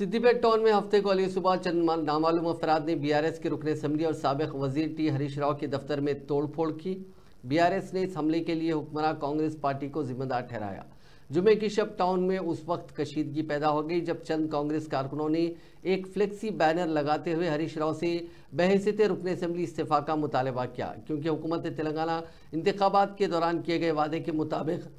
Siddipet town में हफ़्ते को अली सुबह चंद नामालूम अफराद ने बीआरएस के रुकन असम्बली और सबक वज़ीर टी हरीश राव के दफ्तर में तोड़फोड़ की। बीआरएस ने इस हमले के लिए हुक्मरान कांग्रेस पार्टी को जिम्मेदार ठहराया। जुमे की शब टाउन में उस वक्त कशीदगी पैदा हो गई, जब चंद कांग्रेस कारकुनों ने एक फ्लेक्सी बैनर लगाते हुए हरीश राव से बहसीत रुकन असम्बली इस्तीफ़ा का मुतालबा किया, क्योंकि हुकूमत तेलंगाना इंतबात के दौरान किए गए वादे के मुताबिक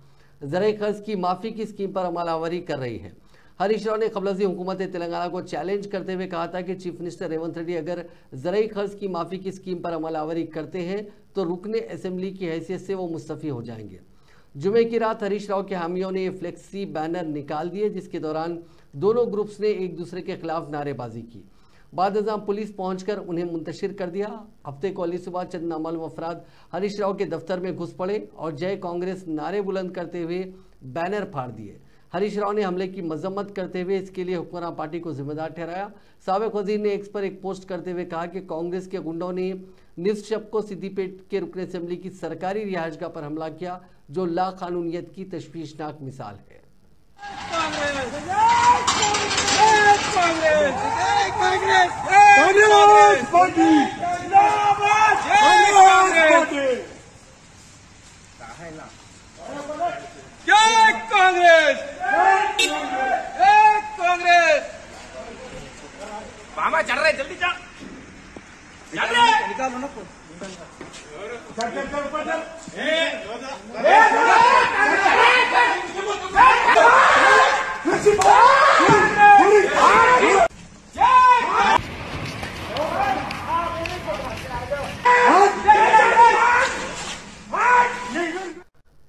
ज़र खर्च की माफ़ी की स्कीम पर अमलावरी कर रही है। हरीश राव ने कबलजी हुकूमत तेलंगाना को चैलेंज करते हुए कहा था कि चीफ मिनिस्टर रेवंत रेड्डी अगर ज़रिए खर्च की माफ़ी की स्कीम पर अमलावरी करते हैं तो रुकने असम्बली की हैसियत से वो मुस्तफ़ी हो जाएँगे। जुमे की रात हरीश राव के हामियों ने फ्लेक्सी बैनर निकाल दिए, जिसके दौरान दोनों ग्रुप्स ने एक दूसरे के खिलाफ नारेबाजी की। बाद पुलिस पहुंचकर उन्हें मुंतशिर कर दिया। हफ़्ते को अली सुबह चंद नामालूम अफराद हरीश राव के दफ्तर में घुस पड़े और जय कांग्रेस नारे बुलंद करते हुए बैनर फाड़ दिए। हरीश राव ने हमले की मजम्मत करते हुए इसके लिए हुक्मरान पार्टी को जिम्मेदार ठहराया। सबक वज़ीर ने एक पर एक पोस्ट करते हुए कहा कि कांग्रेस के गुंडों ने निश्चप को सिद्धिपेट के रुकने असम्बली की सरकारी रिहायशगा पर हमला किया जो लाकानूनीत की तशवीशनाक मिसाल है। रहा चल रहे जल्दी चल चल निकालो ना चल चल चल ऊपर चल